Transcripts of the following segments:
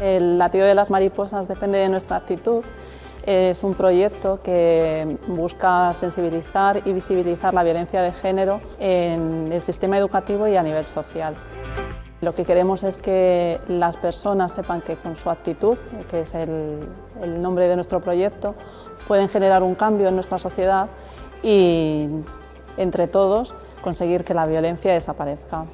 El latido de las mariposas depende de nuestra actitud. Es un proyecto que busca sensibilizar y visibilizar la violencia de género en el sistema educativo y a nivel social. Lo que queremos es que las personas sepan que con su actitud, que es el, nombre de nuestro proyecto, pueden generar un cambio en nuestra sociedad y entre todos conseguir que la violencia desaparezca.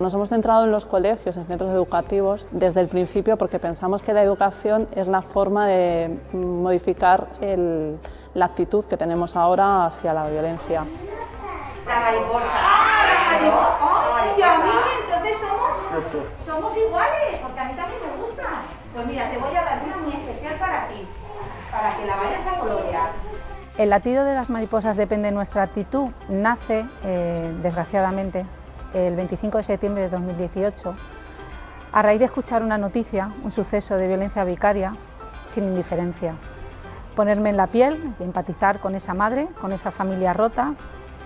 Nos hemos centrado en los colegios, en centros educativos, desde el principio porque pensamos que la educación es la forma de modificar el, la actitud que tenemos ahora hacia la violencia. La mariposa. ¡Ah, la mariposa! ¡Ay, a mí! Entonces somos, somos iguales, porque a mí también me gusta. Pues mira, te voy a dar una muy especial para ti, para que la vayas a colorear. El latido de las mariposas depende de nuestra actitud. Nace, eh, desgraciadamente, el 25 de septiembre de 2018, a raíz de escuchar una noticia, un suceso de violencia vicaria, sin indiferencia. Ponerme en la piel empatizar con esa madre, con esa familia rota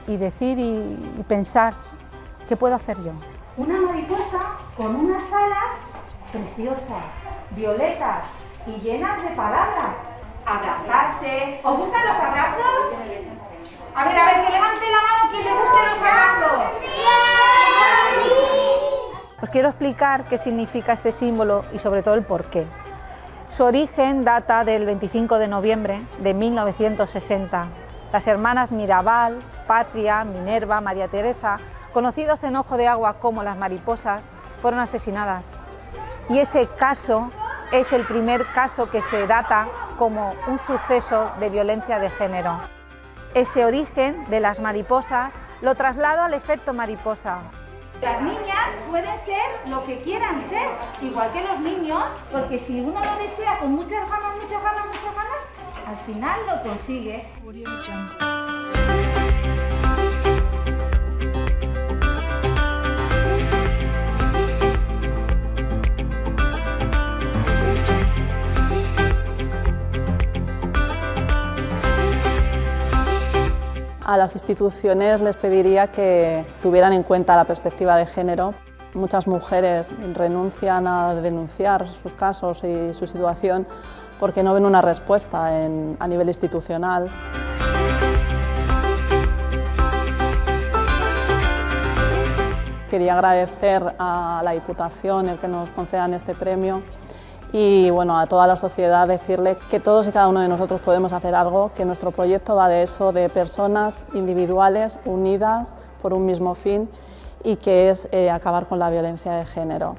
y decir y, y pensar, ¿qué puedo hacer yo? Una mariposa con unas alas preciosas, violetas y llenas de palabras. Abrazarse. ¿Os gustan los abrazos? A ver, a ver, que levante la mano quien le gusten los abrazos. Os quiero explicar qué significa este símbolo y sobre todo el por qué. Su origen data del 25 de noviembre de 1960. Las hermanas Mirabal, Patria, Minerva, María Teresa, conocidos en Ojo de Agua como las mariposas, fueron asesinadas. Y ese caso es el primer caso que se data como un suceso de violencia de género. Ese origen de las mariposas lo traslado al efecto mariposa. Las niñas pueden ser lo que quieran ser, igual que los niños, porque si uno lo desea con muchas ganas, muchas ganas, muchas ganas, al final lo consigue. A las instituciones les pediría que tuvieran en cuenta la perspectiva de género. Muchas mujeres renuncian a denunciar sus casos y su situación porque no ven una respuesta a nivel institucional. Quería agradecer a la Diputación el que nos concedan este premio y bueno, a toda la sociedad decirle que todos y cada uno de nosotros podemos hacer algo, que nuestro proyecto va de eso, de personas individuales unidas por un mismo fin y que es eh, acabar con la violencia de género.